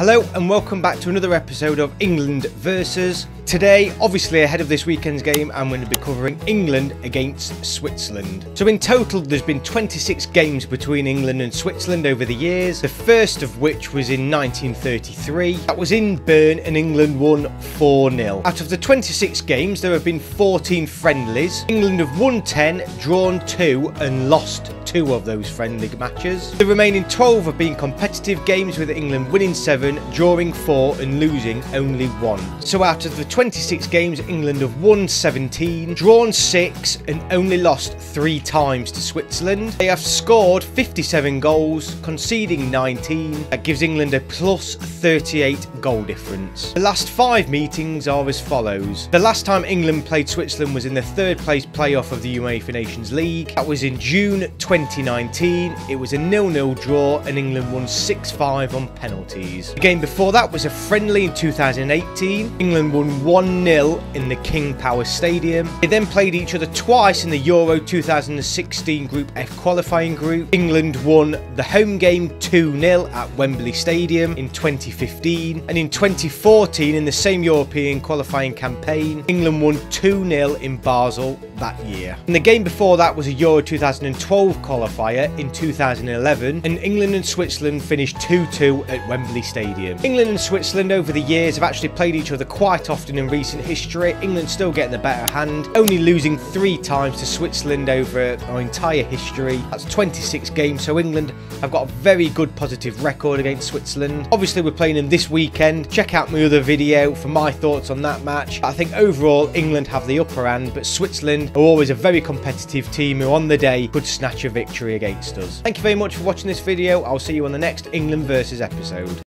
Hello and welcome back to another episode of England versus. Today, obviously ahead of this weekend's game, I'm going to be covering England against Switzerland. So in total, there's been 26 games between England and Switzerland over the years, the first of which was in 1933. That was in Bern and England won 4-0. Out of the 26 games, there have been 14 friendlies. England have won 10, drawn 2 and lost two of those friendly matches. The remaining 12 have been competitive games with England winning 7, drawing 4 and losing only 1. So out of the 26 games, England have won 17, drawn 6 and only lost 3 times to Switzerland. They have scored 57 goals, conceding 19. That gives England a plus 38 goal difference. The last 5 meetings are as follows. The last time England played Switzerland was in the third place playoff of the UEFA Nations League. That was in June 2019. It was a nil-nil draw and England won 6-5 on penalties. The game before that was a friendly in 2018. England won 1-0 in the King Power Stadium. They then played each other twice in the Euro 2016 Group F qualifying group. England won the home game 2-0 at Wembley Stadium in 2015 and in 2014 in the same European qualifying campaign England won 2-0 in Basel that year. And the game before that was a Euro 2012 qualifier in 2011 and England and Switzerland finished 2-2 at Wembley Stadium. England and Switzerland over the years have actually played each other quite often in recent history. England still getting the better hand, only losing three times to Switzerland over our entire history. That's 26 games, so England have got a very good positive record against Switzerland. Obviously we're playing them this weekend. Check out my other video for my thoughts on that match. I think overall England have the upper hand, but Switzerland are always a very competitive team who on the day could snatch a victory against us. Thank you very much for watching this video. I'll see you on the next England versus episode.